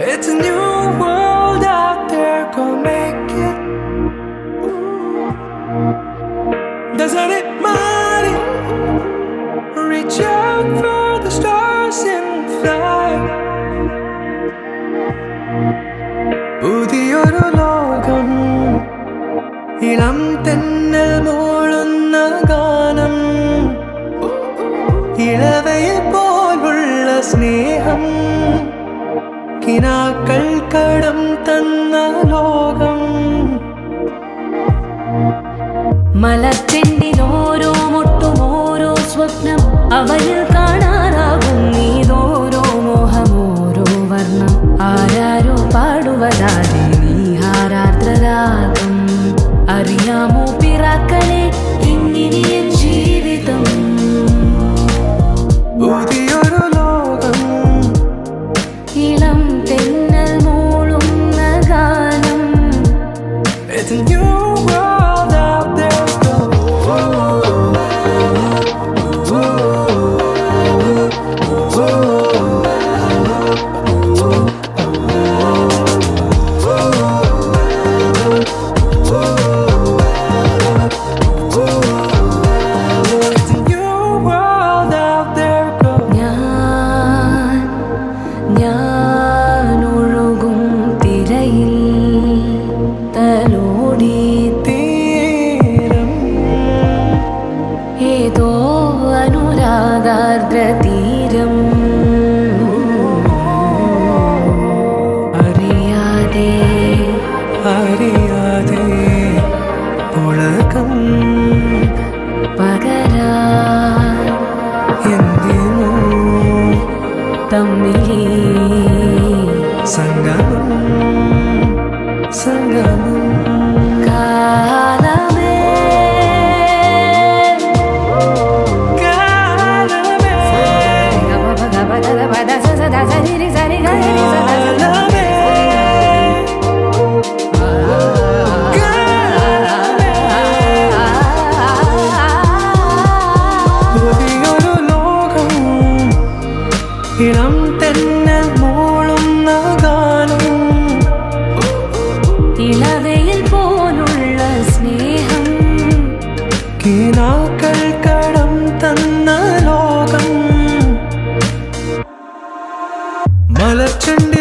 It's a new world out there, go make it. Doesn't it matter? Reach out for the stars and fly. പുതിയൊരു ലോകം ഇളം തെന്നൽ മൂളുന്ന ഗാനം ഇളവയിൽ പോലുള്ള സ്നേഹം കിനാക്കൾ കടം തന്ന ലോകം. മലത്തിന്റെ ഓരോ മുട്ടും ഓരോ സ്വപ്നം അവനിൽ കാണാറാകും നീതോരോ മോഹം ഓരോ വർണം. ആരാരോ പാടുവതാതെ നീ ഹാരാർദ്രരാഗം അറിയാമോ പിറാക്കളെ ഇങ്ങനെ world അറിയാതെ പുളകം പകരാൻ എന്തിനോ തമ്മിലേ സംഗമം സംഗമം കാലമേ ഇളം തെന്നൽ മൂളുന്ന ഗാനം. ഇളവയിൽ പോലുള്ള സ്നേഹം. കിനാക്കൾ കടം തന്ന ലോകം. മലച്ചെണ്ടിൽ